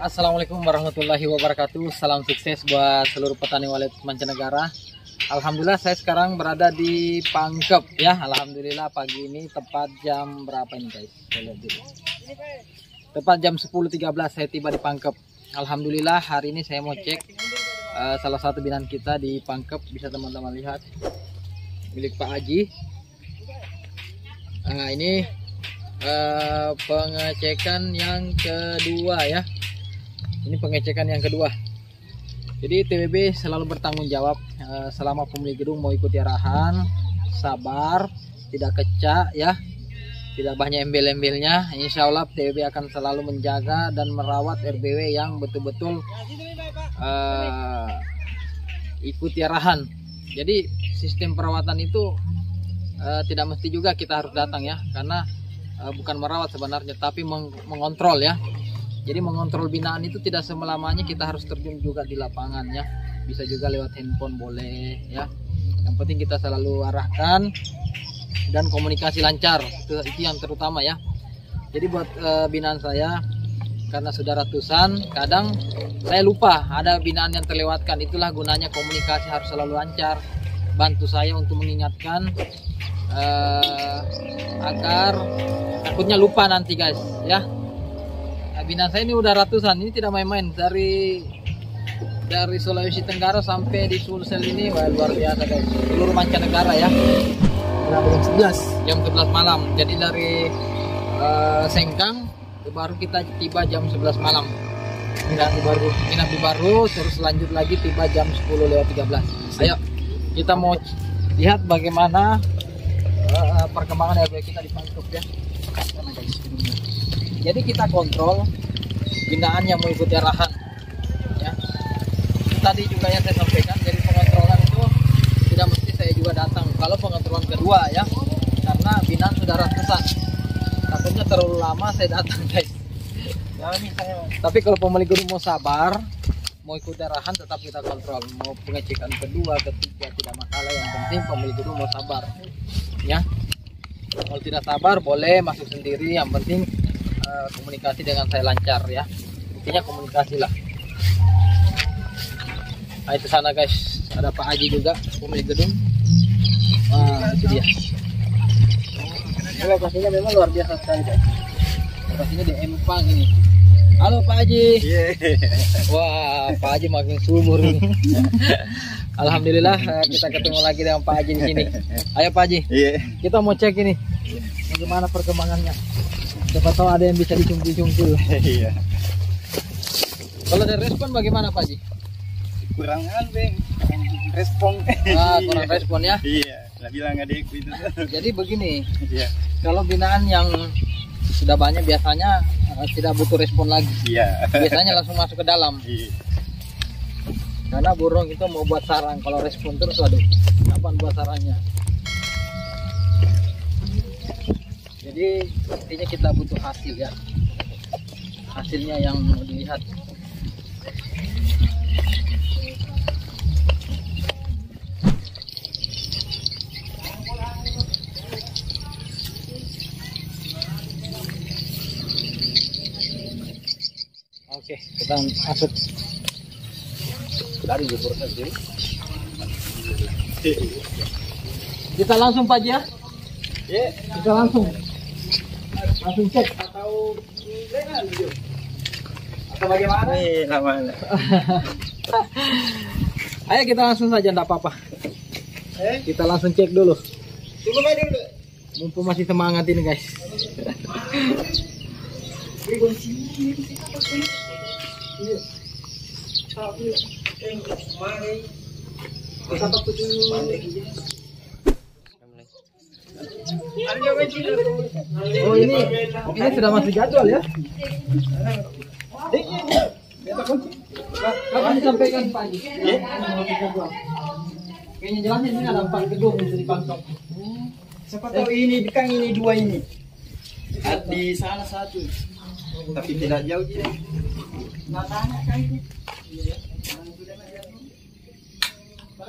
Assalamualaikum warahmatullahi wabarakatuh. Salam sukses buat seluruh petani walet mancanegara. Alhamdulillah saya sekarang berada di Pangkep ya. Alhamdulillah pagi ini tepat jam berapa ini guys? Saya dulu. Tepat jam 10.13 saya tiba di Pangkep. Alhamdulillah hari ini saya mau cek uh, salah satu binaan kita di Pangkep. Bisa teman-teman lihat milik Pak Haji. Nah ini uh, pengecekan yang kedua ya ini pengecekan yang kedua. Jadi TBB selalu bertanggung jawab uh, selama pemilik gedung mau ikuti arahan sabar tidak kecak ya. Tidak banyak embel-embelnya. Insya Allah TBB akan selalu menjaga dan merawat RBW yang betul-betul uh, ikuti arahan. Jadi sistem perawatan itu uh, tidak mesti juga kita harus datang ya. Karena uh, bukan merawat sebenarnya tapi meng mengontrol ya jadi mengontrol binaan itu tidak selamanya kita harus terjun juga di lapangan ya. Bisa juga lewat handphone boleh ya. Yang penting kita selalu arahkan dan komunikasi lancar itu, itu yang terutama ya. Jadi buat e, binaan saya karena sudah ratusan kadang saya lupa ada binaan yang terlewatkan. Itulah gunanya komunikasi harus selalu lancar. Bantu saya untuk mengingatkan e, agar takutnya lupa nanti guys ya Bina saya ini udah ratusan, ini tidak main-main dari dari Sulawesi Tenggara sampai di Sulsel ini wah, luar biasa guys. Seluruh mancanegara ya. Jam 11. Jam 11 malam. Jadi dari uh, Sengkang baru kita tiba jam 11 malam. Nginap di baru, nginap di baru terus lanjut lagi tiba jam 10 lewat 13. Ayo kita mau lihat bagaimana uh, perkembangan RW kita di Pangkep ya. Jadi kita kontrol binaan yang mengikuti arahan. Ya. Tadi juga yang saya sampaikan jadi pengontrolan itu tidak mesti saya juga datang. Kalau pengontrolan kedua ya. Karena binaan sudah ratusan. Takutnya terlalu lama saya datang guys. Ya, saya... tapi kalau pemilik gedung mau sabar mau ikut arahan tetap kita kontrol. Mau pengecekan kedua ketiga tidak masalah. Yang penting pemilik gedung mau sabar. Ya. Kalau tidak sabar boleh masuk sendiri. Yang penting uh, komunikasi dengan saya lancar ya intinya komunikasi lah nah itu sana guys ada Pak Haji juga pemilik gedung nah itu dia lokasinya memang luar biasa sekali guys lokasinya di Empang ini halo Pak Haji yeah. wah Pak Haji makin subur ini Alhamdulillah kita ketemu lagi dengan Pak Haji di sini. Ayo Pak Haji. Yeah. Kita mau cek ini. Bagaimana perkembangannya? Siapa tahu ada yang bisa dicungkil-cungkil. Iya. Kalau dari respon bagaimana Pak Ji? Kurang beng, respon. Ah, kurang respon ya? Iya, nggak bilang adikku itu. Jadi begini, Iya. kalau binaan yang sudah banyak biasanya uh, tidak butuh respon lagi. Iya. Biasanya langsung masuk ke dalam. Iya. Karena burung itu mau buat sarang. Kalau respon terus, waduh, kapan buat sarangnya? Jadi intinya kita butuh hasil ya. Hasilnya yang mau dilihat. Oke, kita masuk dari jebur saja. Kita langsung Pak ya. Iya. Kita langsung langsung cek Atau atau bagaimana? Nih, lama. Ayo kita langsung saja enggak apa-apa. Eh, Kita langsung cek dulu. tunggu aja dulu. Mumpung masih semangat ini, guys. Oh, ini ini sudah masuk jadwal ya? Kapan disampaikan Pak Haji? Kayaknya jelasnya ini ada empat gedung untuk dipantau. Siapa tahu ini kan ini dua ini. Di sana satu. Tapi tidak jauh dia. Padahal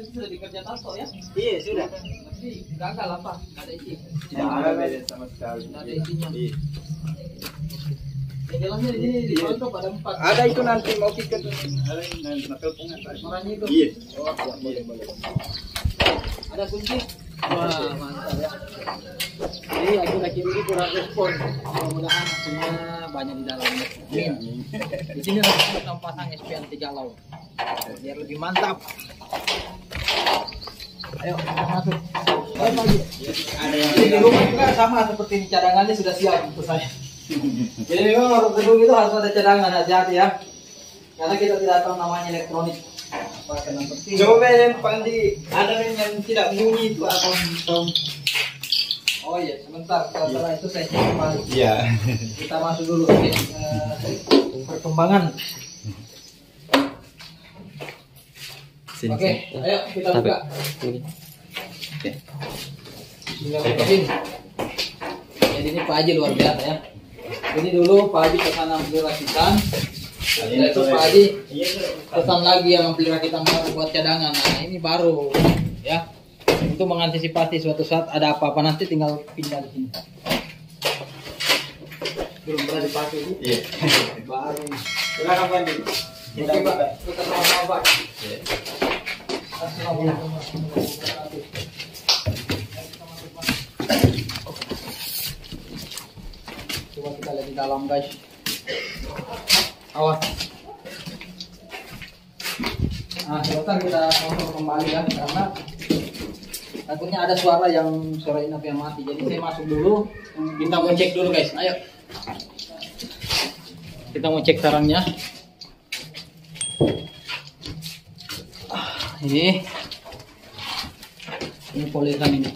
itu sudah dikerja tato ya? Iya, sudah. Tapi gagal apa? Gak ada isi. Tidak ada beda sama sekali. Tidak ada isinya. Iya. Jalannya di sini di pondok ada empat. Ada itu nanti mau kita ada nanti nak telepon kan. Orangnya itu. Iya. Oh, boleh, boleh. Ada kunci? Wah, mantap ya. Jadi lagi ini kurang respon. Mudah-mudahan hasilnya banyak di dalamnya. Amin. Di sini kita pasang SPN 3 laut. Biar lebih mantap. Ayo, kita masuk. Ayo pagi. Di rumah juga sama seperti ini cadangannya sudah siap untuk saya. Jadi memang orang gedung itu harus ada cadangan hati-hati ya. Karena kita tidak tahu namanya elektronik. Apa kena penting. Coba yang pandi ada yang tidak bunyi itu apa? Oh iya, sebentar. Setelah itu saya cek kembali. Iya. Kita masuk dulu ke eh, perkembangan. Oke, ayo kita buka. Bismillahirrahmanirrahim. Jadi ini Pak Haji luar biasa ya. Ini dulu Pak Haji pesan ambil rakitan. Setelah itu Pak Haji pesan lagi yang ambil rakitan baru buat cadangan. Nah ini baru ya. Untuk mengantisipasi suatu saat ada apa-apa nanti tinggal pindah di sini. Belum pernah dipakai ini. Iya. Baru. Silakan pandi. Kita Oke, Pak. buka. Kita sama-sama Pak. Coba kita lihat di dalam guys. Awas. Nah, sebentar kita kontrol kembali ya karena takutnya ada suara yang suara inap yang mati. Jadi saya masuk dulu. Kita mau cek dulu guys. Ayo. Kita mau cek sarangnya. Ini ini polisan ini.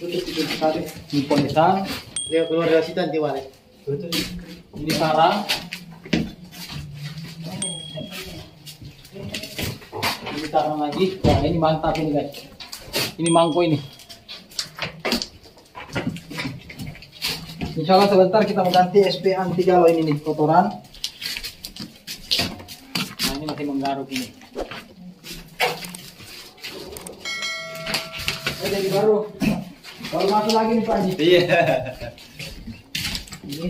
Ini polisan. Dia keluar dari situ nanti balik. Ini sarang. Ini sarang lagi. Wah, ini mantap ini guys. Ini mangkok ini. Insya Allah sebentar kita mau ganti SP anti galau ini nih kotoran. Nah ini masih menggaruk ini. Jadi baru. Baru masuk lagi nih Pak Haji. Iya. Ini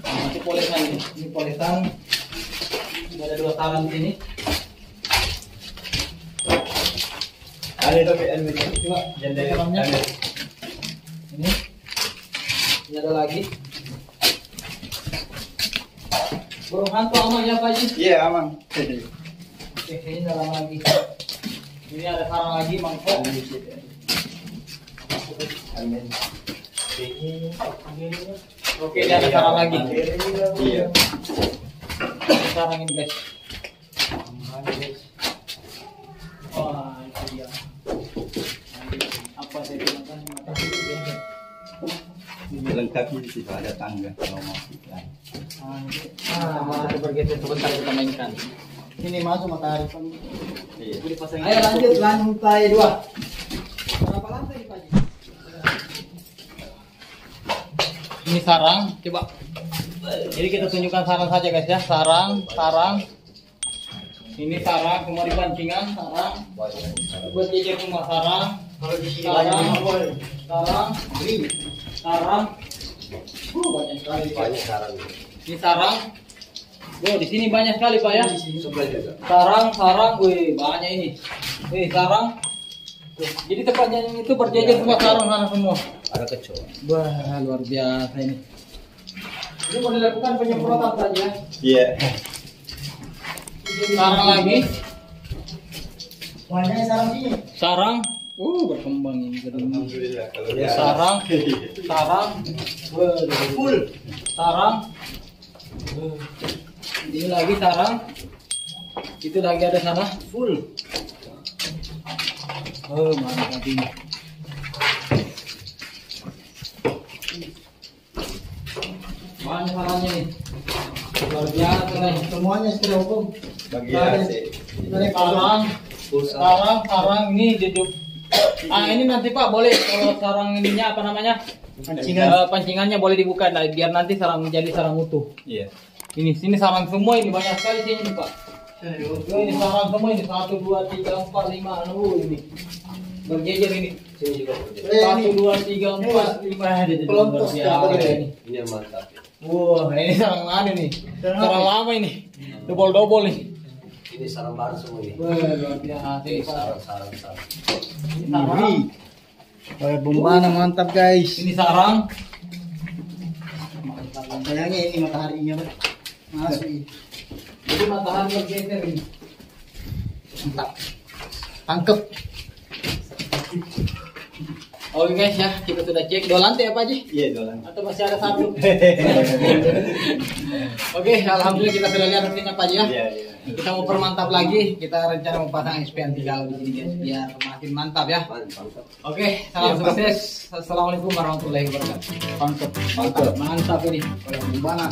Nanti polesan ini. Ini polesan. Ada dua tangan di sini. Ada tapi ada Coba ada. Ini. Ini ada lagi. Burung hantu aman ya Pak Haji? Iya aman. Oke, ini dalam lagi. Ini ada sarang lagi mangkok. Amin. Oke, ini ada sarang lagi. Iya. Sarang ini guys. Wah, itu dia. Apa saya bilang kan mata biasa. Lengkapnya di situ ada tangga kalau mau kita. Ah, mana bergeser sebentar kita mainkan. Ini masuk matahari. Iya. Ayo lanjut lantai dua. Berapa lantai Pak Haji? Ini sarang, coba. Jadi kita tunjukkan sarang saja guys ya, sarang, sarang. Ini sarang, semua di pancingan, sarang. Buat jejer rumah sarang. Sarang, sarang, sarang. Uh, banyak sekali. Pak. sarang. Ini sarang. Oh, di sini banyak sekali Pak ya. Sebelah juga. Sarang, sarang, wih banyak ini. Wih sarang. Jadi tempatnya yang itu berjejer semua sarang sana semua. Ada kecoa. Wah luar biasa ini. Ini boleh dilakukan penyemprotan saja. Iya. Sarang lagi. Banyak sarang sini. Sarang. Uh berkembang ini gedung. Alhamdulillah kalau Ya, sarang. Sarang. Full. Sarang. Wah. Ini lagi sarang. Itu lagi ada sana full. Oh mantap ini. Banyak sarangnya nih. Luar biasa nih. semuanya sudah hukum Bagi Nah, AC. Sarang, sarang, sarang ini duduk. Ah ini nanti Pak boleh kalau sarang ininya apa namanya? Pancingan. Eh, pancingannya boleh dibuka nah, biar nanti sarang menjadi sarang utuh. Iya. Ini sini sarang semua ini banyak sekali sini Pak. Oh, ini sarang semua ini satu dua tiga empat lima enam oh, ini. berjejer ini. Sini juga kerja. Satu, dua, tiga, empat, lima. Kelompok Luar apa biasa ini? ini. Mantap. Wah, ini sarang mana nih? Sarang lama ini. Double double nih. Ini sarang baru semua ini. Wah, luar biasa. Ini sarang, sarang, sarang. Ini sarang. Kayak bombana mantap guys. Ini sarang. Sayangnya ini mataharinya Pak. masuk ini. Jadi matahari bergeser ini. Mantap. Tangkep. Oke guys ya, kita sudah cek dua lantai apa aja? Iya dolan. Atau masih ada satu? Oke, alhamdulillah kita sudah lihat hasilnya Pak Haji ya. Iya iya. Kita mau permantap lagi, kita rencana mau pasang XPN 3 di sini guys, biar makin mantap ya. Mantap. Oke, salam sukses. Assalamualaikum warahmatullahi wabarakatuh. Mantap. Mantap, mantap ini. Gimana?